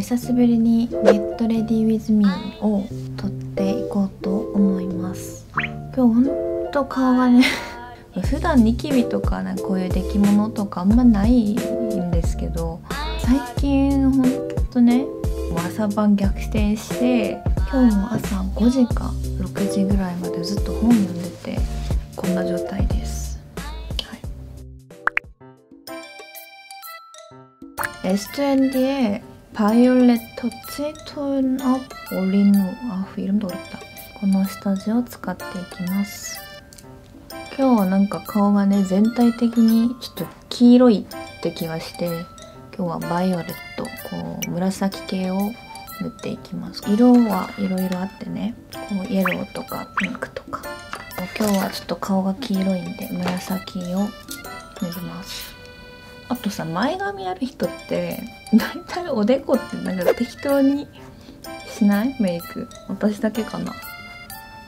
久しぶりに「Get Ready With Me」を撮っていこうと思います。今日ほんと顔がね普段ニキビとかねこういう出来物とかあんまないんですけど最近ほんとね朝晩逆転して今日も朝5時か6時ぐらいまでずっと本読んでてこんな状態です、はい、S2N 의 바이올렛 터치 톤업 올인노 아 이름도 어렵다 この下地を使っていきます今日はなんか顔がね全体的にちょっと黄色いって気がして今日はバイオレットこう紫系を塗っていきます色はいろいろあってねこうイエローとかピンクとか今日はちょっと顔が黄色いんで紫を塗ります あとさ前髪ある人って大体おでこってなんか適当にしないメイク私だけかな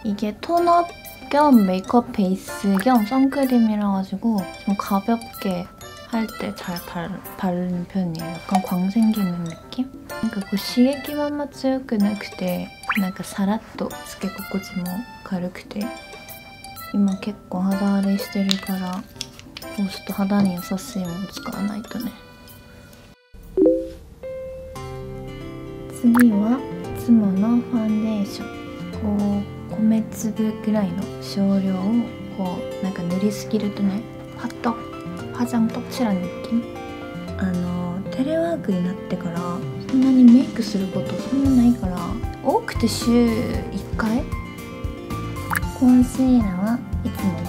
이게 톤업 겸 메이크업 베이스 겸 선크림이라 가지고 좀 가볍게 할 때 잘 바르는 편이에요. 약간 광 생기는 느낌? 그러니까 그 시계기만 맞추고 나くて なんか 사라또 つけ心地も軽くて今結構肌荒れしてるから もうちょっと肌に優しいもの使わないとね次はいつものファンデーションこう米粒ぐらいの少量をこうなんか塗りすぎるとねパッと화장떡칠한느낌あのテレワークになってからそんなにメイクすることそんなないから多くて週1回コンシーラーはいつものナーズで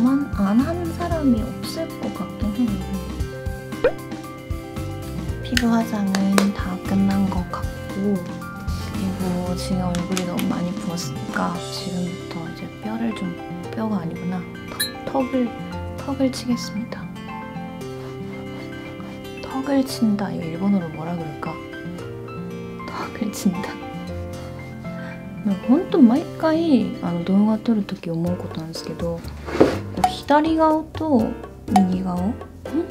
음, 아마 안 한 사람이 없을 것 같긴 해요. 피부 화장은 다 끝난 것 같고 그리고 지금 얼굴이 너무 많이 부었으니까 지금부터 이제 뼈를 좀 뼈가 아니구나 턱, 을 턱을 치겠습니다 턱을 친다 이거 일본어로 뭐라 그럴까 턱을 친다 本当毎回あの動画撮る時思うことなんですけど 左顔と右顔本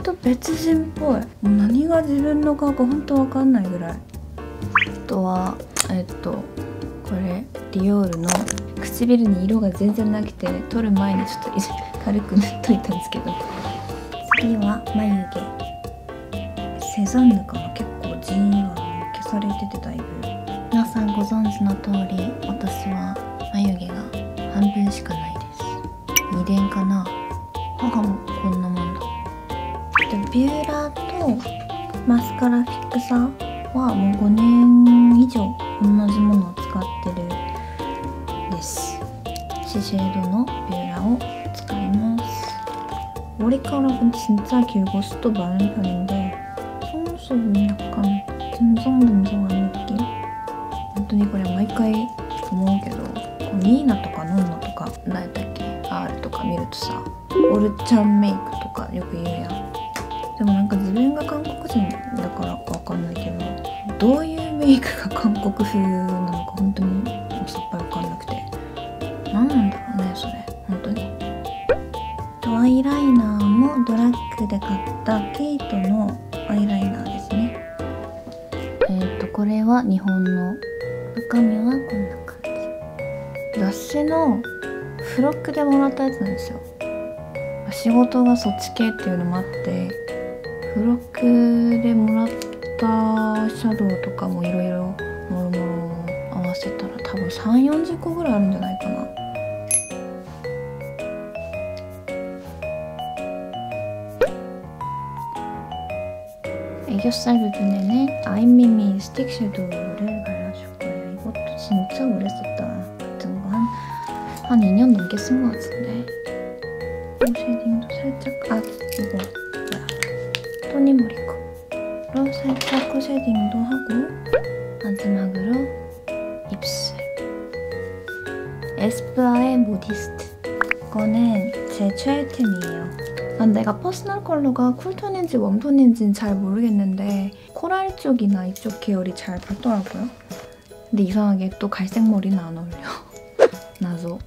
当別人っぽい。何が自分の顔か本当わかんないぐらい。あとはえっとこれディオールの唇に色が全然なくて取る前にちょっと軽く塗っといたんですけど。次は眉毛。セザンヌかな結構地が消されててだいぶ。皆さんご存知の通り私は眉毛が半分しかないです。2連かな？母もこんなもんだでビューラーとマスカラフィクサーはもう5年以上同じものを使ってるですシシェードのビューラーを使います머리카락은진짜길고수도많은편인데속눈썹은약간듬성듬성한느낌本当にこれ毎回思うけどニーナとかノンノとか何やったっけ R と か見るとさオルちゃんメイクとかよく言うやん。でもなんか自分が韓国人だからかわかんないけどどういうメイクが韓国風なのか本当にさっぱりわかんなくて。何なんだろうねそれ。本当に。とアイライナーもドラッグで買ったケイトのアイライナーですね。えっ、ー、とこれは日本の。中身はこんな感じ。雑誌の付録でもらったやつなんですよ仕事がそっち系っていうのもあって付録でもらったシャドウとかもいろいろもろもろ合わせたら多分3 4 0個ぐらいあるんじゃないかな애교살 부분에는 아이미미 스틱 섀도우를 발라줄 거예요. 이것도 진짜 오래 썼다. 같은 거 한, 한 2년 넘게 쓴 것 같은데. 이 쉐딩도 살짝, 아, 이거, 뭐야. 토니 모리코. 로 살짝 쉐딩도 하고 마지막으로 입술 에스쁘아의 모디스트 이거는 제 최애템이에요 난 내가 퍼스널 컬러가 쿨톤인지 웜톤인지는 잘 모르겠는데 코랄 쪽이나 이쪽 계열이 잘 받더라고요 근데 이상하게 또 갈색 머리는 안 어울려 나도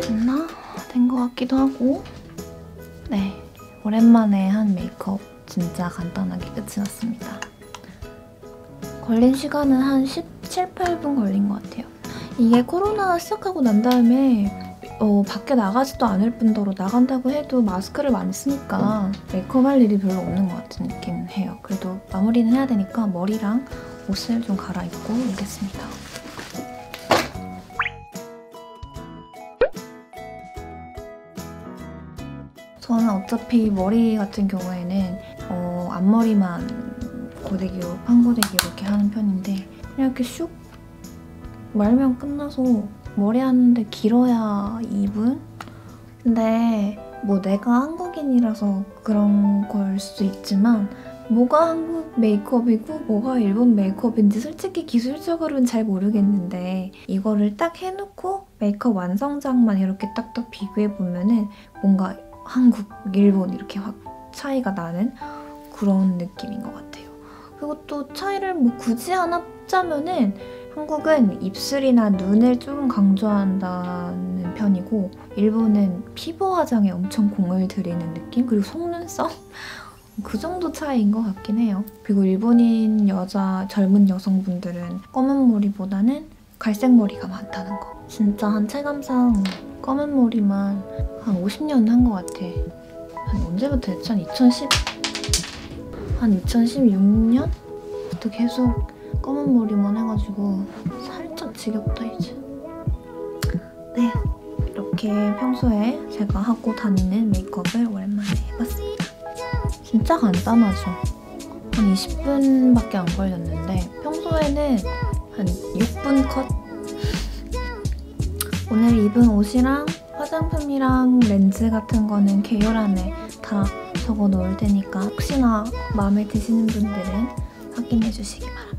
됐나? 된 것 같기도 하고 네 오랜만에 한 메이크업 진짜 간단하게 끝이 났습니다 걸린 시간은 한 17, 8분 걸린 것 같아요 이게 코로나 시작하고 난 다음에 어, 밖에 나가지도 않을 뿐더러 나간다고 해도 마스크를 많이 쓰니까 메이크업 할 일이 별로 없는 것 같은 느낌 해요. 그래도 마무리는 해야 되니까 머리랑 옷을 좀 갈아입고 오겠습니다. 저는 어차피 머리 같은 경우에는 어, 앞머리만 고데기로, 판고데기로 이렇게 하는 편인데 그냥 이렇게 슉 말면 끝나서 머리 하는데 길어야 2분? 근데 뭐 내가 한국인이라서 그런 걸 수도 있지만 뭐가 한국 메이크업이고 뭐가 일본 메이크업인지 솔직히 기술적으로는 잘 모르겠는데 이거를 딱 해놓고 메이크업 완성작만 이렇게 딱딱 비교해보면은 뭔가 한국, 일본 이렇게 확 차이가 나는 그런 느낌인 것 같아요. 그리고 또 차이를 뭐 굳이 하나 짜면은 한국은 입술이나 눈을 조금 강조한다는 편이고 일본은 피부 화장에 엄청 공을 들이는 느낌? 그리고 속눈썹? 그 정도 차이인 것 같긴 해요. 그리고 일본인 여자 젊은 여성분들은 검은 머리보다는 갈색 머리가 많다는 거. 진짜 한 체감상 검은 머리만 한 50년 한 것 같아. 한 언제부터 했지? 한 2010? 한 2016년 부터 계속 검은 머리만 해가지고 살짝 지겹다 이제. 네, 이렇게 평소에 제가 하고 다니는 메이크업을 오랜만에 해봤습니다. 진짜 간단하죠? 한 20분밖에 안 걸렸는데 평소에는 한 6분 컷? 오늘 입은 옷이랑 화장품이랑 렌즈 같은 거는 계열안에 다 적어 놓을 테니까 혹시나 마음에 드시는 분들은 확인해 주시기 바랍니다.